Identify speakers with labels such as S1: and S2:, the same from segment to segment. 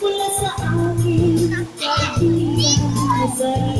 S1: Mula sa akin, pag-ibig, masaya.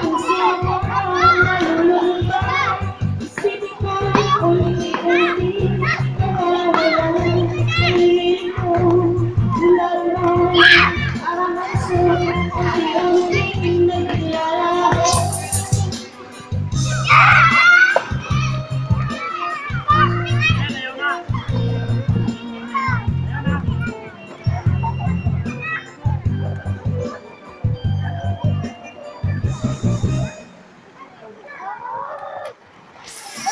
S1: happens.